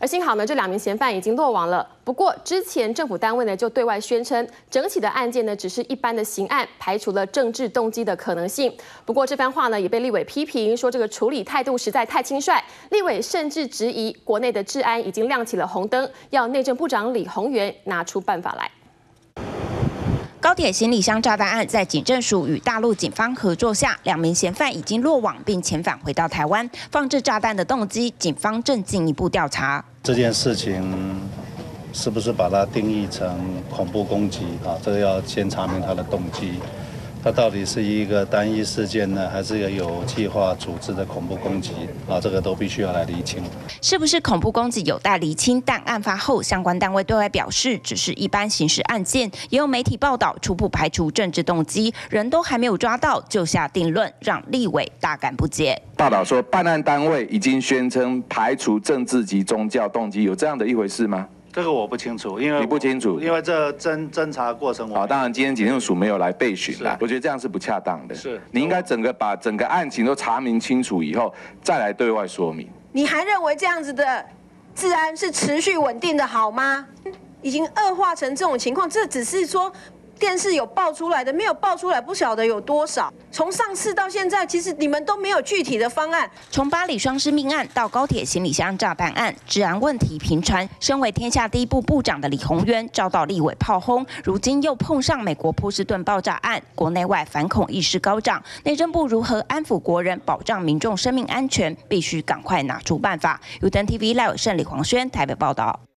而幸好呢，这两名嫌犯已经落网了。不过之前政府单位呢就对外宣称，整起的案件呢只是一般的刑案，排除了政治动机的可能性。不过这番话呢也被立委批评，说这个处理态度实在太轻率。立委甚至质疑，国内的治安已经亮起了红灯，要内政部长李鸿源拿出办法来。高铁行李箱炸弹案在警政署与大陆警方合作下，两名嫌犯已经落网并遣返回到台湾。放置炸弹的动机，警方正进一步调查。这件事情是不是把它定义成恐怖攻击啊？这个要先查明他的动机。它到底是一个单一事件呢，还是一个有计划组织的恐怖攻击啊？这个都必须要来厘清。是不是恐怖攻击有待厘清，但案发后相关单位对外表示，只是一般刑事案件。也有媒体报道，初步排除政治动机，人都还没有抓到就下定论，让立委大感不解。报道说，办案单位已经宣称排除政治及宗教动机，有这样的一回事吗？这个我不清楚，因为你不清楚，因为这侦侦查过程。好，当然今天警政署没有来备询啦，我觉得这样是不恰当的。是，你应该整个把整个案情都查明清楚以后，再来对外说明。你还认为这样子的治安是持续稳定的好吗？已经恶化成这种情况，这只是说。电视有爆出来的，没有爆出来，不晓得有多少。从上次到现在，其实你们都没有具体的方案。从巴黎双尸命案到高铁行李箱炸弹案，治安问题频传。身为天下第一部部长的李鸿渊遭到立委炮轰，如今又碰上美国波士顿爆炸案，国内外反恐意识高涨。内政部如何安抚国人，保障民众生命安全，必须赶快拿出办法。U N T V Live 胜利黄轩台北报道。